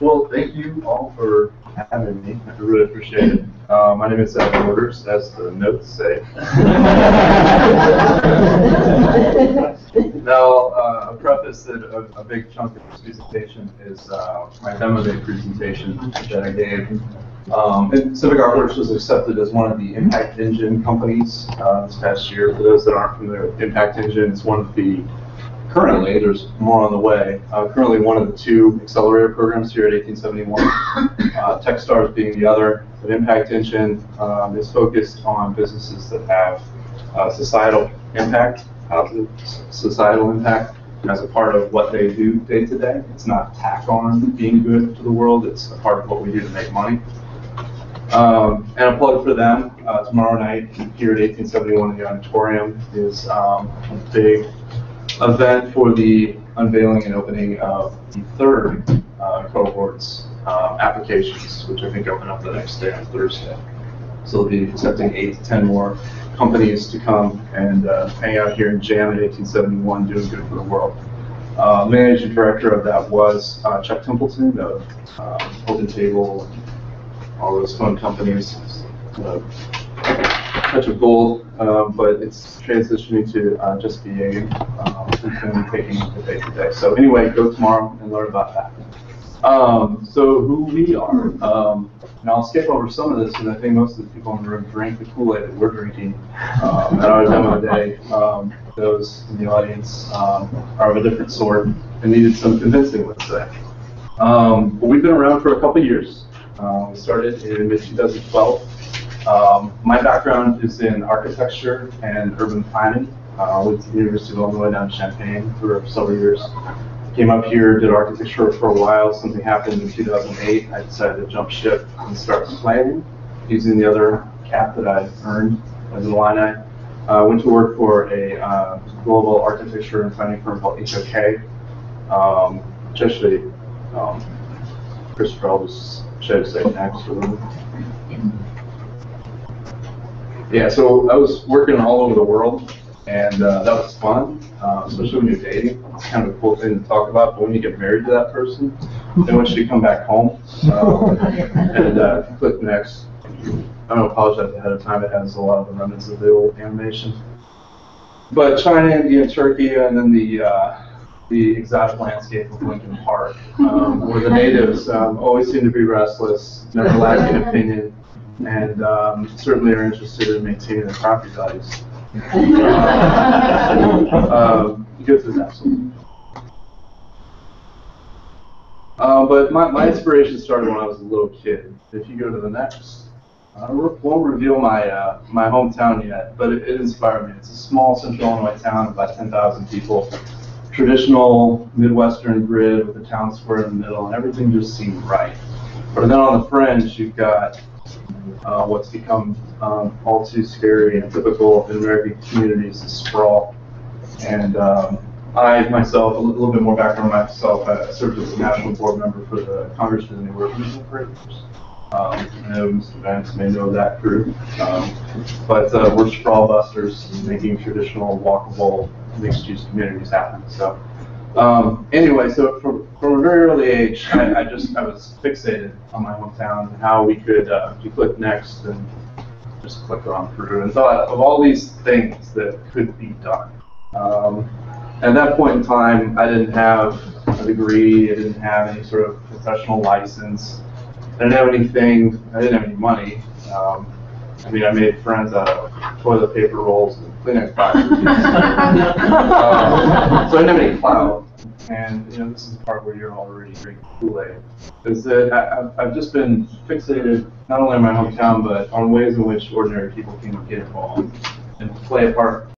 Well, thank you all for having me. I really appreciate it. Uh, my name is Evan Orders, as the notes say. now, uh, a preface that a, a, big chunk of this presentation is uh, my demo day presentation that I gave. Um, and Civic Artworks was accepted as one of the Impact Engine companies uh, this past year. For those that aren't familiar with Impact Engine, it's one of the currently, there's more on the way, uh, currently one of the two accelerator programs here at 1871, uh, Techstars being the other. But Impact Engine um, is focused on businesses that have uh, societal impact, positive societal impact as a part of what they do day to day. It's not tack on being good to the world, it's a part of what we do to make money. Um, and a plug for them, uh, tomorrow night here at 1871 in the auditorium is um, a big event for the unveiling and opening of the third uh, cohort's uh, applications, which I think open up the next day on Thursday. So they'll be accepting eight to 10 more companies to come and uh, hang out here and jam at 1871, doing good for the world. Uh, managing director of that was uh, Chuck Templeton of uh, Open Table, all those fun companies. Uh, touch of gold, um, but it's transitioning to uh, just VA, um, and taking the day to. So anyway, go tomorrow and learn about that. Um, so who we are, um, and I'll skip over some of this because I think most of the people in the room drank the Kool-Aid that we're drinking um, at our demo day. Um, those in the audience um, are of a different sort and needed some convincing, let's say. Um, but we've been around for a couple years. Uh, we started in mid-2012. Um, my background is in architecture and urban planning. Uh, I went to the University of Illinois down in Champaign for several years. Came up here, did architecture for a while. Something happened in 2008. I decided to jump ship and start planning using the other cap that I earned as an Illini. I uh, went to work for a uh, global architecture and planning firm called HOK, um, which actually um, just show you say next. Yeah, so I was working all over the world, and uh, that was fun, uh, especially when you're dating. It's kind of a cool thing to talk about. But when you get married to that person, they want you to come back home. Uh, and uh, click next. I'm gonna apologize ahead of time. It has a lot of the remnants of the old animation. But China, India, Turkey, and then the uh, the exotic landscape of Lincoln Park, um, where the natives um, always seem to be restless, never lacking opinion and um, certainly are interested in maintaining their property values. uh, because it's absolutely. Uh, but my, my inspiration started when I was a little kid. If you go to the next, I won't reveal my uh, my hometown yet, but it, it, inspired me. It's a small central Illinois town, of about 10,000 people. Traditional Midwestern grid with a town square in the middle, and everything just seemed right. But then on the fringe, you've got uh, what's become um, all too scary and typical in American communities is sprawl. And um, I myself, a little bit more background myself, I served as a national board member for the Congress for the New Urbanism Operators. Um, I know Mr. Vance may know that group, um, but uh, we're sprawl busters, making traditional walkable mixed-use communities happen. So um, anyway, so from, from a very early age, I, I, just I was fixated on my hometown and how we could, uh, you click next and just click on through, and thought of all these things that could be done. Um, at that point in time, I didn't have a degree, I didn't have any sort of professional license, I didn't have anything, I didn't have any money. Um, I mean, I made friends out of toilet paper rolls and Kleenex boxes. um, so I didn't have any clout. And you know this is the part where you're already drinking Kool-Aid, is that I, have just been fixated not only on my hometown but on ways in which ordinary people can get involved and play a part